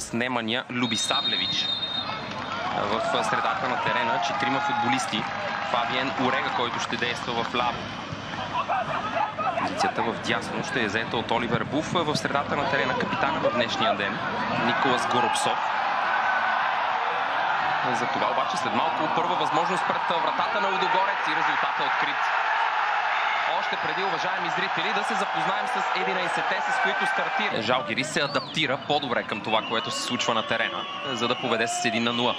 с Немания Любисавлевич. В средата на терена четирима футболисти. Фабиен Урега, който ще действа в ляво. Позицията в дясно ще е заета от Оливер Буф. В средата на терена капитана в днешния ден Николас Горобсов. За това обаче след малко първа възможност пред вратата на Удогорец и резултата е открит. Още преди, уважаеми зрители, да се запознаем с 11-те, с които стартира. Жалгири се адаптира по-добре към това, което се случва на терена, за да поведе с 1 на 0.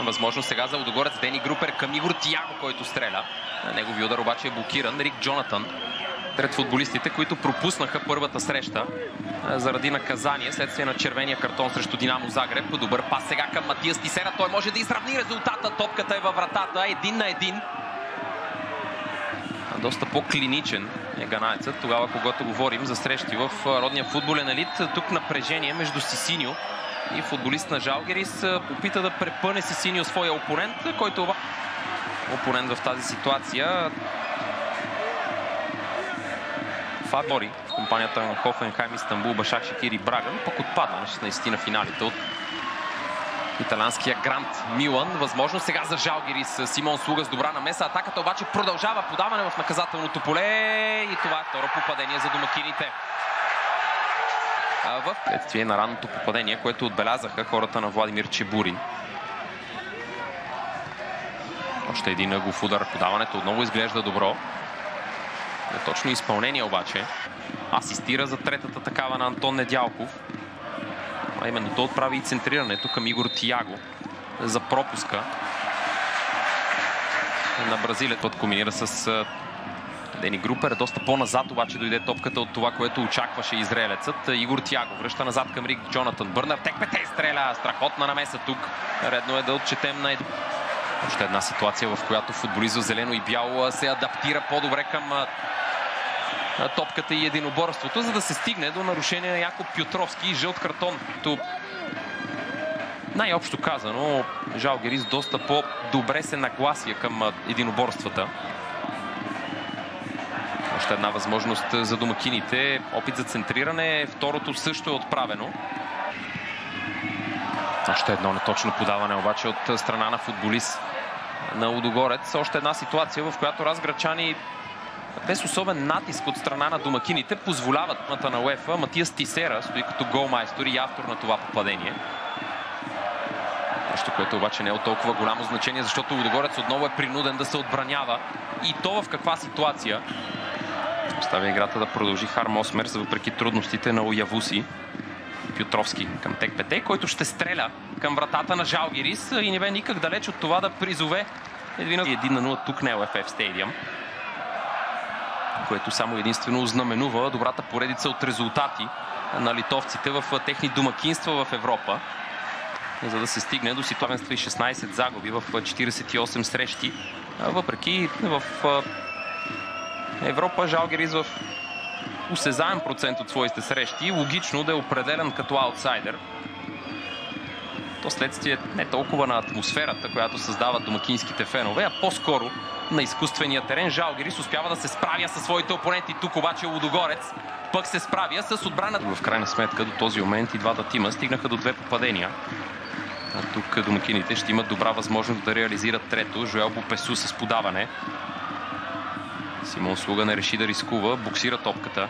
Възможно сега за Удогорец Дени Групер към Игор Тияго, който стреля. Негови удар обаче е блокиран. Рик Джонатан пред футболистите, които пропуснаха първата среща заради наказание следствие на червения картон срещу Динамо Загреб. Добър пас сега към Матиас Тисера. Той може да изравни резултата. Топката е във вратата. Един на един. Доста по-клиничен е ганаецът. Тогава, когато говорим за срещи в родния футболен елит, тук напрежение между Сисиньо и футболист на Жалгерис опита да препъне Сисиньо своя опонент, който опонент в тази ситуация Фабори в компанията на Хофенхайм, Истанбул, Башак Шекир и Браган, пък отпадна на 16 на финалите от италянския Грант Милан. Възможно сега за Жалгири с Симон Слуга с добра намеса. Атаката обаче продължава подаване в наказателното поле и това е второ попадение за домакините. В следствие на ранното попадение, което отбелязаха хората на Владимир Чебурин. Още един ъгов удар. Подаването отново изглежда добро. Точно изпълнение обаче. Асистира за третата такава на Антон Недялков. А именно то отправи и центрирането към Игор Тияго за пропуска на Бразилия. Път комбинира с Дени Групер. Доста по-назад обаче дойде топката от това, което очакваше израелецът. Игор Тяго връща назад към Рик Джонатан. Бърнар Текпете стреля. Страхотна намеса тук. Редно е да отчетем на още една ситуация, в която футболист зелено и бяло се адаптира по-добре към топката и единоборството, за да се стигне до нарушение на Якоб Пютровски и жълт картон. То най-общо казано, Жалгерис доста по-добре се наглася към единоборствата. Още една възможност за домакините. Опит за центриране. Второто също е отправено. Още едно неточно подаване обаче от страна на футболист на Удогорец. Още една ситуация, в която разграчани без особен натиск от страна на домакините позволяват на УЕФА. Матиас Тисера стои като голмайстор и автор на това попадение. Нещо, което обаче не е от толкова голямо значение, защото Удогорец отново е принуден да се отбранява. И то в каква ситуация? Оставя играта да продължи Харм Осмерс, въпреки трудностите на Оявуси. Пютровски към Текпете, който ще стреля към вратата на Жалгирис и не бе никак далеч от това да призове Едвина 1 на 0 тук на ЛФФ стадиум което само единствено ознаменува добрата поредица от резултати на литовците в техни домакинства в Европа, за да се стигне до ситуацията и 16 загуби в 48 срещи. Въпреки в Европа Жалгерис в усезаем процент от своите срещи, логично да е определен като аутсайдер. То следствие не толкова на атмосферата, която създават домакинските фенове, а по-скоро на изкуствения терен. Жалгирис успява да се справя със своите опоненти. Тук обаче Лудогорец пък се справя с отбраната. В крайна сметка до този момент и двата тима стигнаха до две попадения. А тук домакините ще имат добра възможност да реализират трето. Жоел Бопесу с подаване. Симон Слуга не реши да рискува. Буксира топката.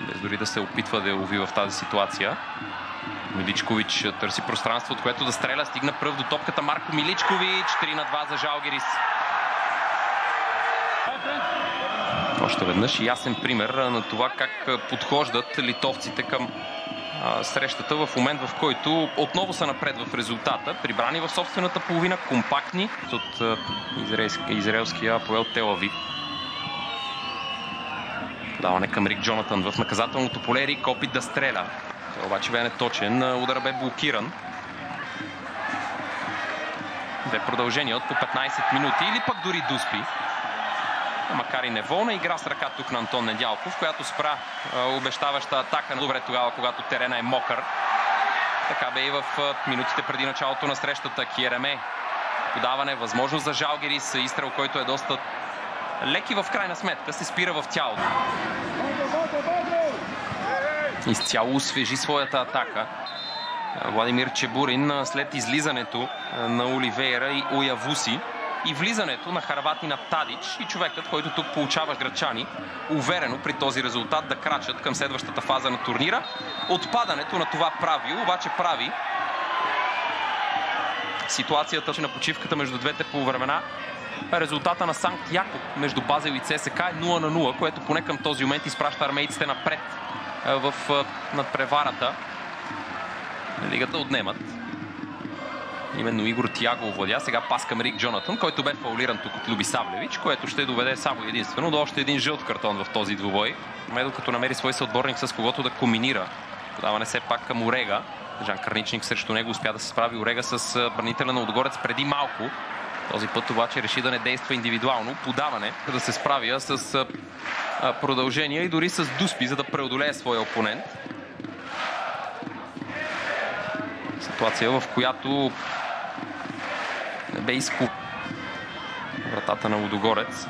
Без дори да се опитва да я лови в тази ситуация. Миличкович търси пространство, от което да стреля. Стигна пръв до топката Марко Миличкович. 3 на 2 за Жалгирис. Още веднъж ясен пример на това как подхождат литовците към срещата в момент, в който отново са напред в резултата, прибрани в собствената половина, компактни от израелския Апоел Телави. Даване към Рик Джонатан в наказателното поле. Рик опит да стреля. Той обаче бе неточен. Удар бе блокиран. Две продължения от по 15 минути или пък дори Дуспи макар и неволна. Игра с ръка тук на Антон Недялков, която спра обещаваща атака. Добре тогава, когато терена е мокър. Така бе и в минутите преди началото на срещата. Киереме подаване, възможност за Жалгерис, изстрел, който е доста леки в крайна сметка, се спира в тялото. Изцяло освежи своята атака. Владимир Чебурин след излизането на Оливейра и Оявуси и влизането на Харватина Тадич и човекът, който тук получава грачани, уверено при този резултат да крачат към следващата фаза на турнира. Отпадането на това правило обаче прави ситуацията на почивката между двете полувремена. Резултата на Санкт Якоб между Базел и ЦСК е 0 на 0, което поне към този момент изпраща армейците напред в надпреварата. Лигата отнемат. Именно Игор Тиаго овладя. Сега пас към Рик Джонатан, който бе фаулиран тук от Люби Савлевич, което ще доведе само единствено до още един жълт картон в този двубой. Медо като намери свой съотборник с когото да комбинира. Подаване все пак към Орега. Жан Карничник срещу него успя да се справи Орега с бранителя на Отгорец преди малко. Този път обаче реши да не действа индивидуално. Подаване, да се справя с продължение и дори с дуспи, за да преодолее своя опонент. Ситуация, в която не бе изку вратата на Лудогорец.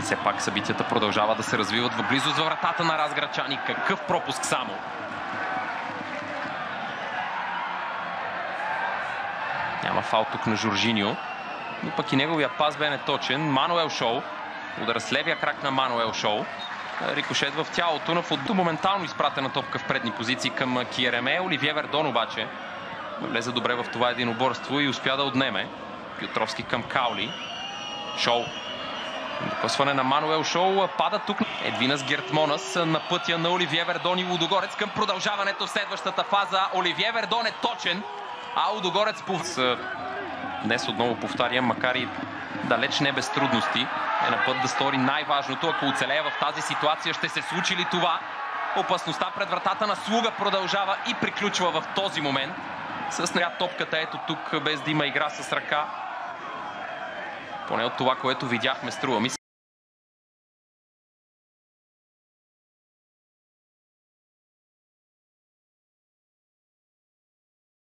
Все пак събитията продължават да се развиват в близост за вратата на Разграчани. Какъв пропуск само! Няма фал тук на Жоржиньо, но пък и неговия пас бе неточен. Мануел Шоу. Удара с левия крак на Мануел Шоу. Рикошет в тялото на футбол. Моментално изпратена топка в предни позиции към Киереме. Оливие Вердон обаче влезе добре в това единоборство и успя да отнеме. Пютровски към Каули. Шоу. Допъсване на Мануел Шоу. Пада тук Едвинас Гертмонас на пътя на Оливие Вердон и Лудогорец към продължаването в следващата фаза. Оливие Вердон е точен. А Лудогорец по... Днес отново повтарям, макар и далеч не без трудности, е на път да стори най-важното. Ако оцелее в тази ситуация, ще се случи ли това? Опасността пред вратата на Слуга продължава и приключва в този момент. С наряд топката ето тук, без да има игра с ръка. Поне от това, което видяхме, струва ми